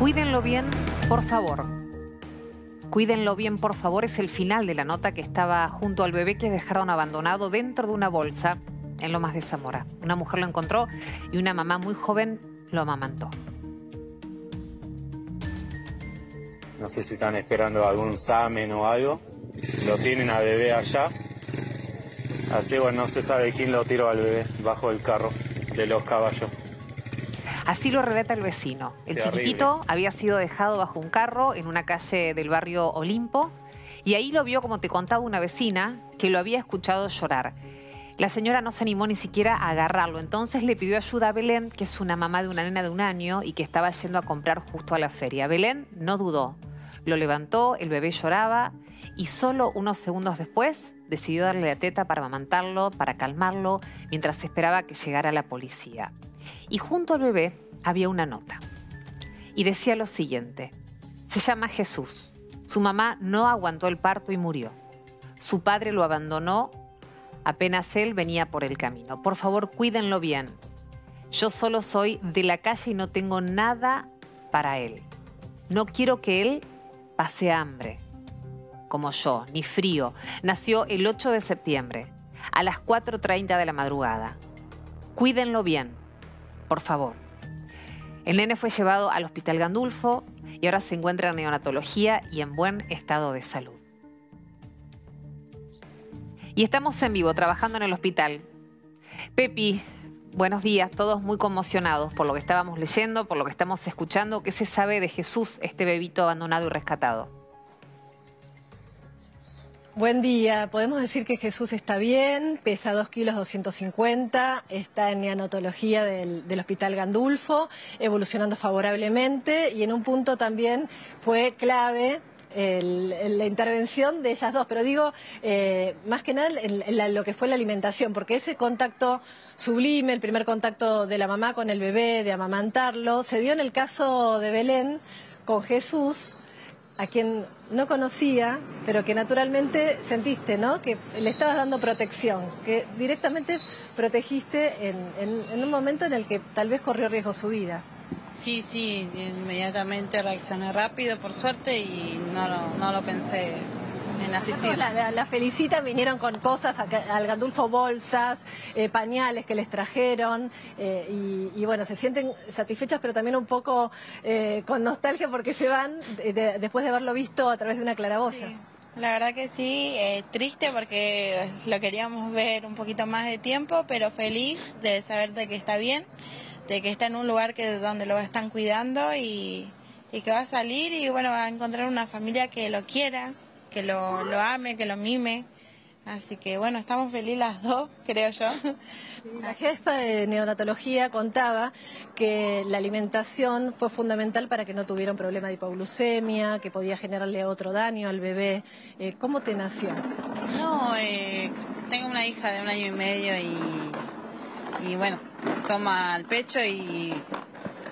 Cuídenlo bien, por favor. Cuídenlo bien, por favor, es el final de la nota que estaba junto al bebé que dejaron abandonado dentro de una bolsa en Lomas de Zamora. Una mujer lo encontró y una mamá muy joven lo amamantó. No sé si están esperando algún examen o algo. Lo tienen a bebé allá. Así bueno, no se sabe quién lo tiró al bebé bajo el carro de los caballos. Así lo relata el vecino. El chiquitito había sido dejado bajo un carro en una calle del barrio Olimpo y ahí lo vio, como te contaba una vecina, que lo había escuchado llorar. La señora no se animó ni siquiera a agarrarlo, entonces le pidió ayuda a Belén, que es una mamá de una nena de un año y que estaba yendo a comprar justo a la feria. Belén no dudó, lo levantó, el bebé lloraba y solo unos segundos después decidió darle la teta para amamantarlo, para calmarlo, mientras esperaba que llegara la policía. Y junto al bebé había una nota. Y decía lo siguiente, se llama Jesús. Su mamá no aguantó el parto y murió. Su padre lo abandonó apenas él venía por el camino. Por favor, cuídenlo bien. Yo solo soy de la calle y no tengo nada para él. No quiero que él pase hambre, como yo, ni frío. Nació el 8 de septiembre, a las 4.30 de la madrugada. Cuídenlo bien, por favor. El nene fue llevado al Hospital Gandulfo y ahora se encuentra en neonatología y en buen estado de salud. Y estamos en vivo, trabajando en el hospital. Pepi, buenos días, todos muy conmocionados por lo que estábamos leyendo, por lo que estamos escuchando. ¿Qué se sabe de Jesús, este bebito abandonado y rescatado? Buen día. Podemos decir que Jesús está bien, pesa 2 kilos 250, está en neonatología del, del Hospital Gandulfo, evolucionando favorablemente y en un punto también fue clave el- la intervención de ellas dos, pero digo, eh, más que nada la- lo que fue la alimentación, porque ese contacto sublime, el primer contacto de la mamá con el bebé, de amamantarlo, se dio en el caso de Belén con Jesús, a quien no conocía, pero que naturalmente sentiste, ¿no? Que le estabas dando protección, que directamente protegiste en, en- en un momento en el que tal vez corrió riesgo su vida. Sí, sí, inmediatamente reaccioné rápido, por suerte, y no lo, no lo pensé en asistir. La, la- la felicitan, vinieron con cosas al Gandulfo, bolsas, eh, pañales que les trajeron, eh, y, y bueno, se sienten satisfechas, pero también un poco eh, con nostalgia porque se van de- de- después de haberlo visto a través de una claraboya. Sí, La verdad que sí, eh, triste porque lo queríamos ver un poquito más de tiempo, pero feliz de saber de que está bien, de que está en un lugar que donde lo están cuidando y, y que va a salir y bueno, va a encontrar una familia que lo quiera, que lo, lo ame, que lo mime. Así que bueno, estamos felices las dos, creo yo. La jefa de neonatología contaba que la alimentación fue fundamental para que no tuviera un problema de hipoglucemia, que podía generarle otro daño al bebé. Eh, ¿Cómo te nació? No, eh, tengo una hija de un año y medio y, y bueno, toma el pecho y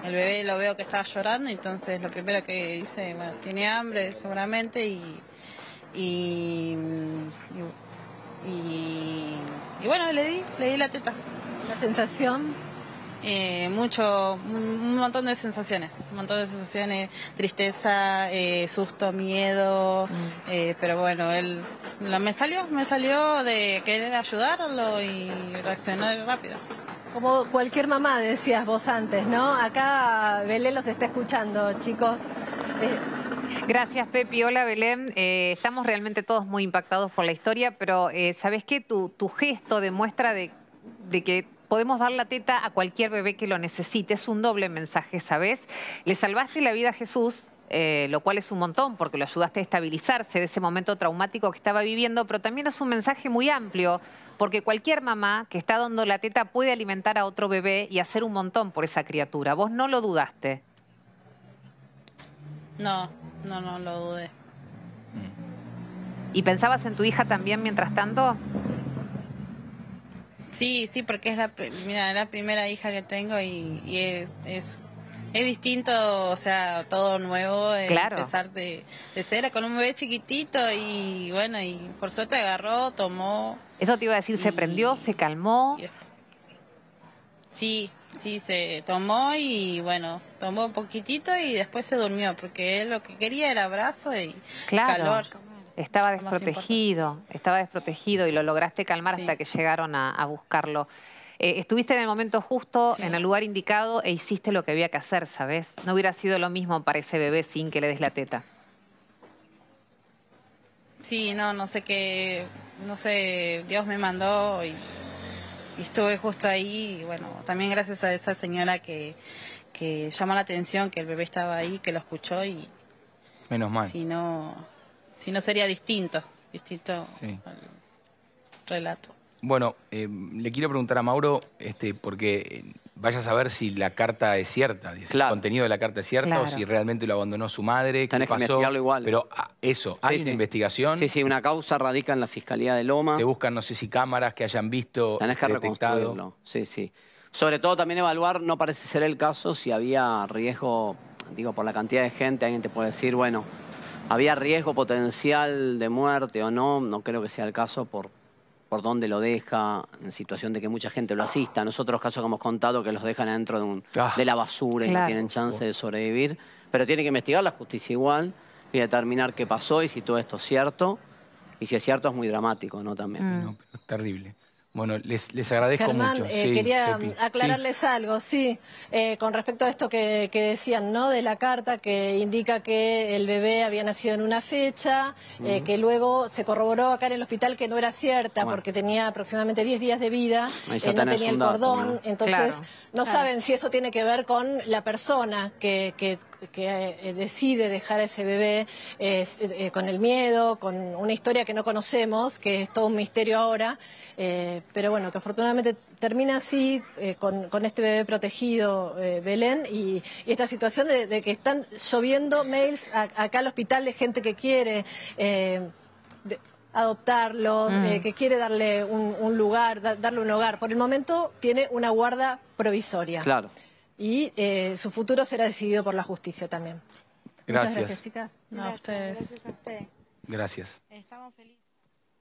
el bebé lo veo que está llorando, entonces lo primero que dice, bueno, tiene hambre seguramente y, y, y, bueno, le di, le di la teta. La sensación, Eh, mucho, un montón de sensaciones, un montón de sensaciones, tristeza, eh, susto, miedo, eh, pero bueno, él lo- me salió, me salió de querer ayudarlo y reaccionar rápido. como cualquier mamá decías vos antes, ¿no? Acá Belén los está escuchando, chicos. Gracias, Pepi. Hola, Belén. Eh, estamos realmente todos muy impactados por la historia, pero eh, ¿sabes qué? Tu, gesto demuestra de, de que podemos dar la teta a cualquier bebé que lo necesite. Es un doble mensaje, ¿sabes? Le salvaste la vida a Jesús. eh, lo cual es un montón porque lo ayudaste a estabilizarse de ese momento traumático que estaba viviendo, pero también es un mensaje muy amplio porque cualquier mamá que está dando la teta puede alimentar a otro bebé y hacer un montón por esa criatura. Vos no lo dudaste. No, no, no lo dudé. ¿Y pensabas en tu hija también mientras tanto? Sí, sí, porque es la, mira, primera hija que tengo y, y es, es, es distinto, o sea, todo nuevo, eh, Claro. empezar de, de cero con un bebé chiquitito y bueno, y por suerte agarró, tomó, Eso te iba a decir, se prendió, se calmó. Sí, Sí, se tomó y bueno, tomó un poquitito y después se durmió porque él lo que quería era abrazo y Claro. calor. Estaba desprotegido, estaba desprotegido y lo lograste calmar Sí. hasta que llegaron a, a buscarlo. Eh, estuviste en el momento justo, Sí. en el lugar indicado e hiciste lo que había que hacer, ¿sabes? No hubiera sido lo mismo para ese bebé sin que le des la teta. Sí, no, no sé qué, no sé, Dios me mandó y, y estuve justo ahí y bueno, también gracias a esa señora que, que llamó la atención que el bebé estaba ahí, que lo escuchó y Menos mal. si no, si no sería distinto, distinto Sí. al relato. Bueno, eh, le quiero preguntar a Mauro, este, porque eh, vaya a saber si la carta es cierta, si Claro. el contenido de la carta es cierto, Claro. o si realmente lo abandonó su madre, qué Tenés que pasó. investigarlo igual. Pero ah, eso, hay Sí, una sí. investigación, Sí, sí, una causa radica en la Fiscalía de Loma. se buscan, no sé si cámaras que hayan visto, Tenés que detectado. reconstruirlo. Sí, sí. Sobre todo también evaluar, no parece ser el caso, si había riesgo, digo, por la cantidad de gente, alguien te puede decir, bueno, había riesgo potencial de muerte o no, no creo que sea el caso por, por dónde lo deja, en situación de que mucha gente lo asista. Nosotros casos que hemos contado que los dejan adentro de, un, Ah. de la basura y no tienen chance de sobrevivir, pero tiene que investigar la justicia igual y determinar qué pasó y si todo esto es cierto. Y si es cierto es muy dramático, ¿no? También. No, pero es terrible. Bueno, les, les agradezco Germán, mucho. eh, Sí, quería Pepi. aclararles algo, sí, eh, con respecto a esto que, que decían, ¿no? De la carta que indica que el bebé había nacido en una fecha, eh, que luego se corroboró acá en el hospital que no era cierta Bueno. porque tenía aproximadamente 10 días de vida, eh, no tenía el dato, cordón, ¿no? entonces Claro, no claro. saben si eso tiene que ver con la persona que, que- que, eh, decide dejar a ese bebé eh, con el miedo, con una historia que no conocemos, que es todo un misterio ahora, eh, pero bueno, que afortunadamente termina así, eh, con, con este bebé protegido, eh, Belén, y, y esta situación de, de que están lloviendo mails a- acá al hospital de gente que quiere... eh, de- adoptarlos, eh, que quiere darle un, un lugar, da- darle un hogar. Por el momento tiene una guarda provisoria. Claro. Y eh, su futuro será decidido por la justicia también. Gracias. Muchas gracias, chicas. No, a ustedes. Gracias. Estamos felices.